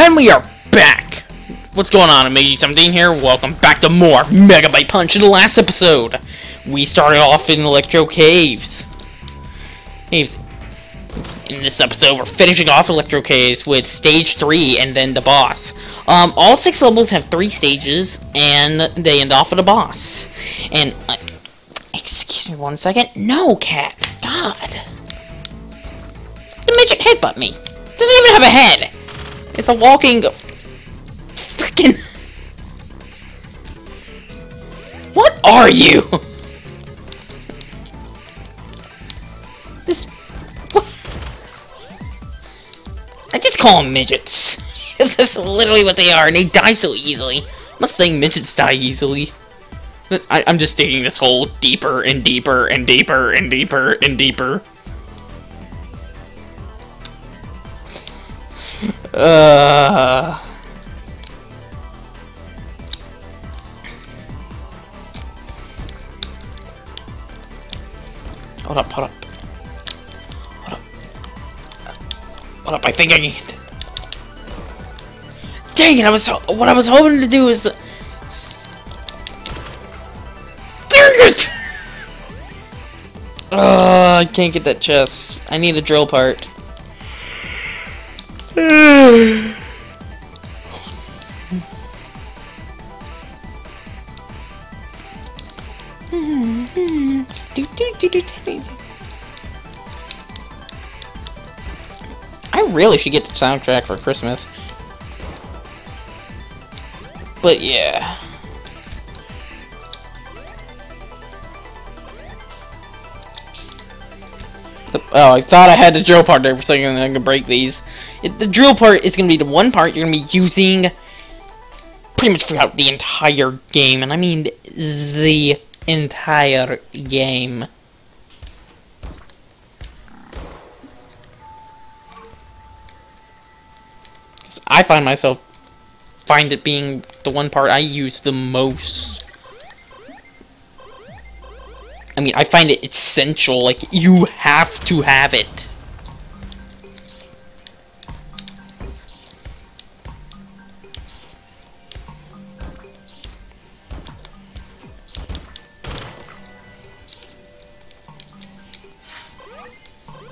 And we are back! What's going on, Amazing17 here? Welcome back to more Megabyte Punch. In the last episode, we started off in Electro Caves. Caves. In this episode, we're finishing off Electro Caves with Stage 3 and then the boss. Um, all six levels have three stages, and they end off with a boss. And, uh, excuse me one second. No, cat. God. The midget headbutt me. Doesn't even have a head. It's a walking... Freaking... What are you? This... What? I just call them midgets. This is literally what they are, and they die so easily. I'm not saying midgets die easily. I, I'm just digging this hole deeper and deeper and deeper and deeper and deeper. Uh... Hold up, hold up. Hold up. Hold up, I think I can... Dang it, I was... What I was hoping to do is... Dang it! Uh, I can't get that chest. I need a drill part. I really should get the soundtrack for Christmas. But yeah. Oh, I thought I had the drill part there for a second and I can break these. It, the drill part is going to be the one part you're going to be using pretty much throughout the entire game. And I mean the entire game. I find myself find it being the one part I use the most. I mean, I find it essential. Like, you have to have it.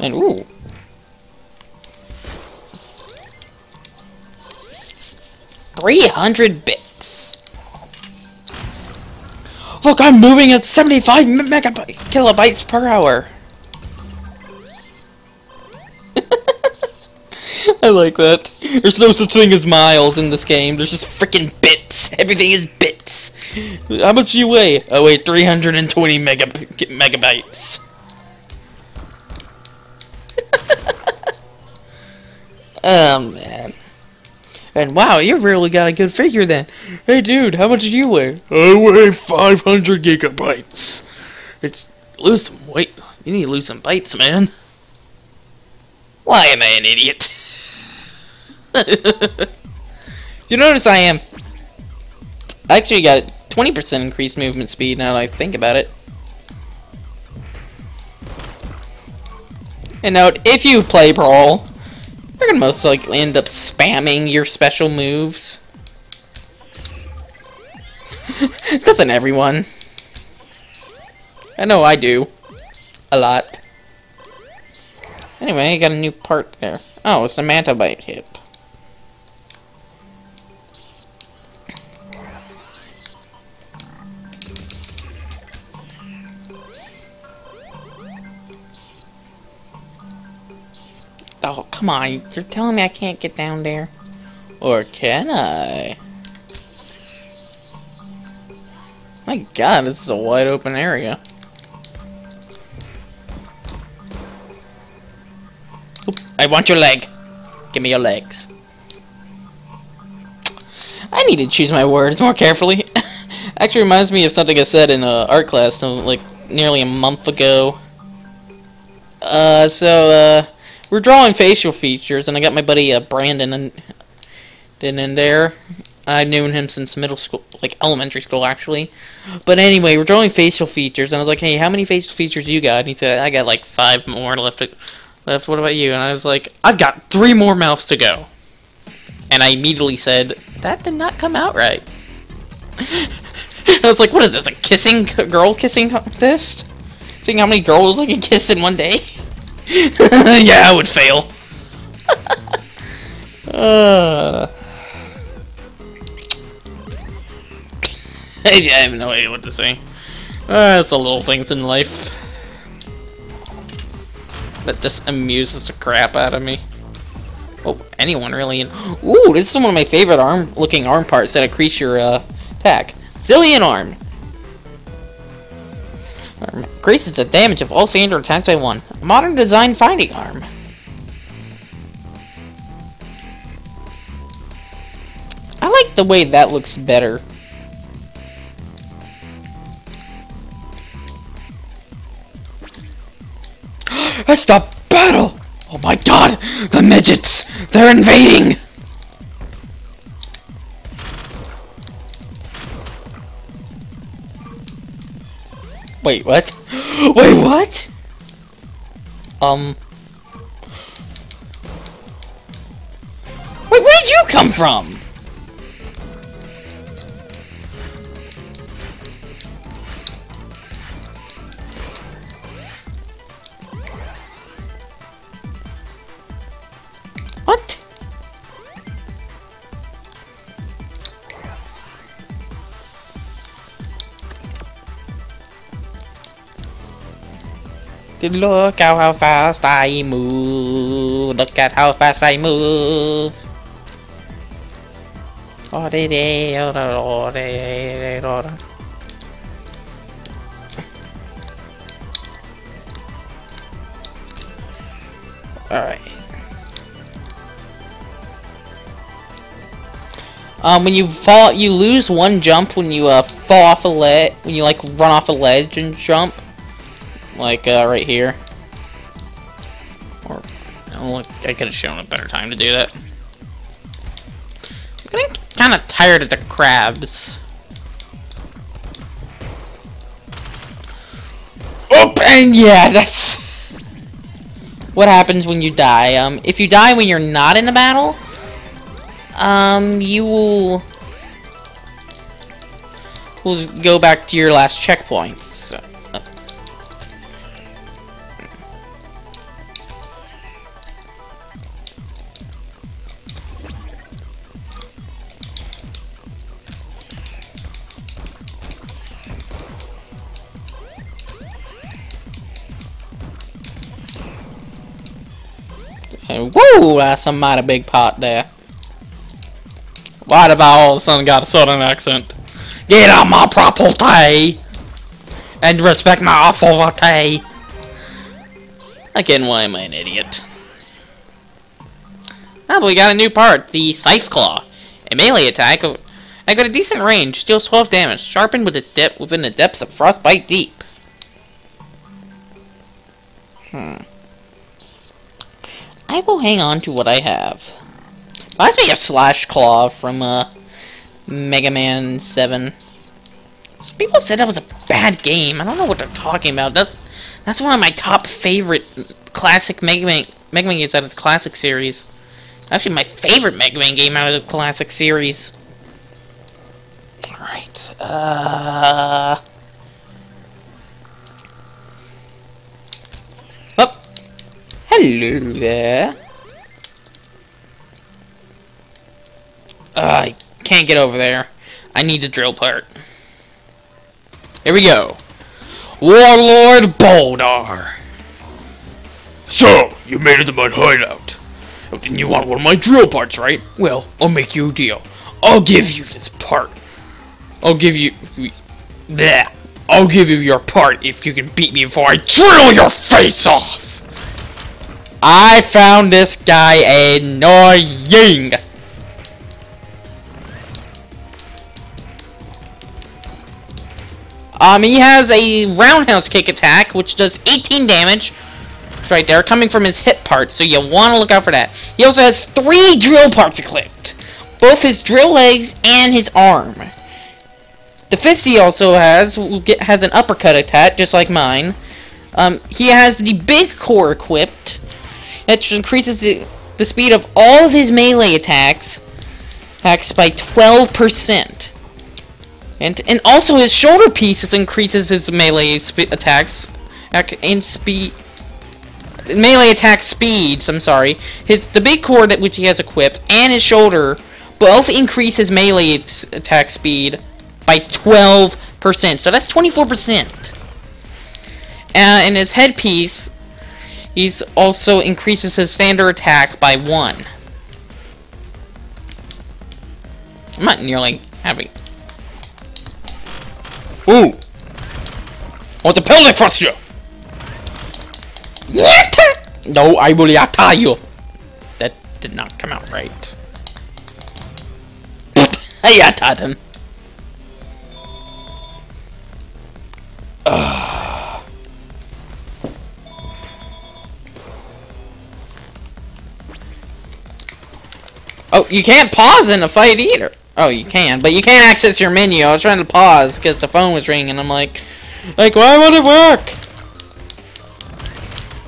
And, ooh. Three hundred bits. Look, I'm moving at 75 megabyte kilobytes per hour. I like that. There's no such thing as miles in this game. There's just freaking bits. Everything is bits. How much do you weigh? I weigh 320 mega megabytes. oh man. And wow, you've really got a good figure then. Hey dude, how much do you weigh? I weigh 500 gigabytes. It's lose some weight. You need to lose some bites, man. Why am I an idiot? you notice I am I actually got 20% increased movement speed now that I think about it. And note, if you play Brawl, you're gonna most likely end up spamming your special moves. Doesn't everyone? I know I do. A lot. Anyway, I got a new part there. Oh, it's the Mantabite hip. Oh, come on. You're telling me I can't get down there? Or can I? My god, this is a wide open area. Oop, I want your leg. Give me your legs. I need to choose my words more carefully. Actually reminds me of something I said in uh, art class uh, like nearly a month ago. Uh, so, uh, we're drawing facial features, and I got my buddy uh, Brandon in, in there. I've known him since middle school, like elementary school, actually. But anyway, we're drawing facial features, and I was like, "Hey, how many facial features you got?" And he said, "I got like five more left. Left. What about you?" And I was like, "I've got three more mouths to go." and I immediately said, that did not come out right. I was like, what is this, a kissing, girl kissing contest? Seeing how many girls I can kiss in one day? yeah, I would fail. uh... I have no idea what to say. Uh, it's the little things in life that just amuses the crap out of me. Oh, anyone really? In Ooh, this is one of my favorite arm-looking arm parts that increase your uh, attack. Zillion arm. arm. Increases the damage of all standard attacks by one. Modern design fighting arm. I like the way that looks better. I stop battle! Oh my god! The midgets! They're invading! Wait, what? Wait, what? Um... Wait, where did you come from? Look at how fast I move. Look at how fast I move. Alright. Um, when you fall, you lose one jump when you uh, fall off a ledge, when you like run off a ledge and jump, like uh, right here. Or, I could have shown a better time to do that. I'm getting kind of tired of the crabs. And yeah, that's what happens when you die. Um, if you die when you're not in a battle, um, you will, will go back to your last checkpoints. So, uh. Woo! That's a mighty big pot there. Why have I all of a sudden got a southern accent? Get on my property! And respect my authority! Again, why am I an idiot? Ah, but we got a new part, the Scythe Claw. A melee attack. I got a decent range, deals 12 damage, sharpened with a dip within the depths of Frostbite Deep. Hmm. I will hang on to what I have. Reminds me of Slash Claw from uh, Mega Man 7. Some people said that was a bad game. I don't know what they're talking about. That's that's one of my top favorite classic Mega Man, Mega Man games out of the classic series. Actually, my favorite Mega Man game out of the classic series. Alright, uh... Hello there. Uh, I can't get over there. I need the drill part. Here we go. Warlord Boldar. So, you made it to my hideout. And you want one of my drill parts, right? Well, I'll make you a deal. I'll give you this part. I'll give you... that. I'll give you your part if you can beat me before I drill your face off! I found this guy annoying! Um, he has a roundhouse kick attack, which does 18 damage. It's right there, coming from his hip part, so you want to look out for that. He also has three drill parts equipped. Both his drill legs and his arm. The fist he also has has an uppercut attack, just like mine. Um, he has the big core equipped, which increases the, the speed of all of his melee attacks attacks by 12%. And and also his shoulder pieces increases his melee attacks and speed melee attack speeds, I'm sorry. His the big core that which he has equipped and his shoulder both increase his melee attack speed by 12%. So that's 24%. Uh, and his headpiece, he's also increases his standard attack by 1. I'm not nearly having... Ooh! Want to pelvic thrust you! No, I will attack you! That did not come out right. I attacked him. Oh, you can't pause in a fight either. Oh, you can, but you can't access your menu. I was trying to pause because the phone was ringing. And I'm like, like, why would it work?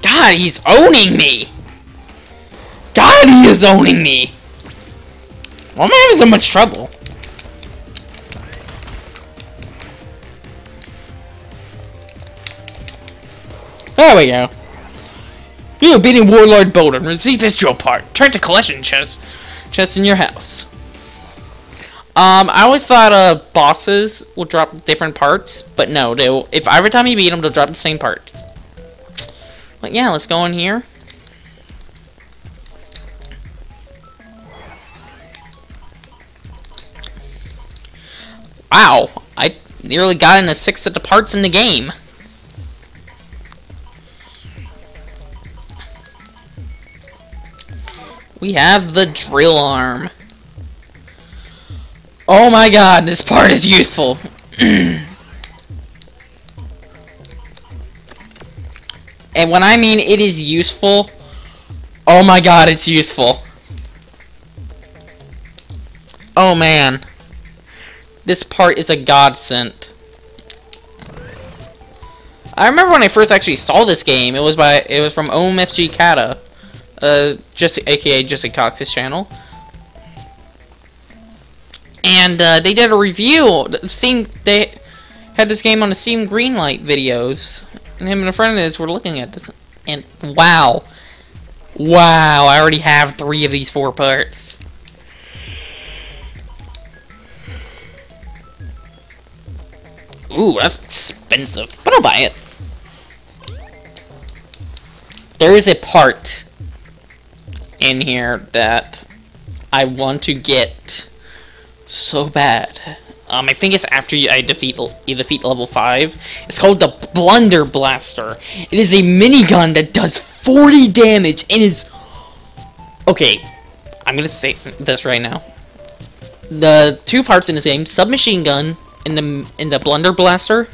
God, he's owning me. God, he is owning me. Why am I having so much trouble? There we go. You have beating Warlord Bolden. Receive his drill part. Turn to collection chest chest in your house. Um, I always thought uh, bosses will drop different parts, but no, they will, if every time you beat them, they'll drop the same part. But yeah, let's go in here. Wow, I nearly got in into six of the parts in the game. We have the drill arm. Oh my god, this part is useful. and when I mean it is useful, oh my god, it's useful. Oh man. This part is a godsend. I remember when I first actually saw this game, it was by it was from OMFGcata uh, Jesse, aka Jesse Cox's channel. And uh, they did a review. Steam, they had this game on the Steam Greenlight videos, and him and a friend of his were looking at this, and wow, wow! I already have three of these four parts. Ooh, that's expensive, but I'll buy it. There is a part in here that I want to get so bad. Um, I think it's after you, I defeat you defeat level 5. It's called the Blunder Blaster. It is a minigun that does 40 damage and is... Okay, I'm gonna say this right now. The two parts in this game, submachine gun and the, and the Blunder Blaster,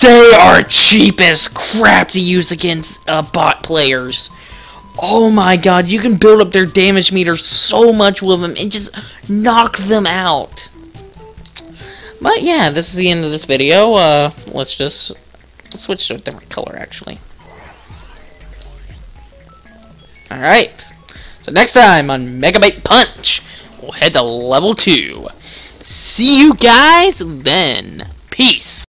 they are cheap as crap to use against uh, bot players. Oh my god, you can build up their damage meter so much with them and just knock them out. But yeah, this is the end of this video. Uh, let's just switch to a different color, actually. Alright. So next time on Megabyte Punch, we'll head to level 2. See you guys then. Peace.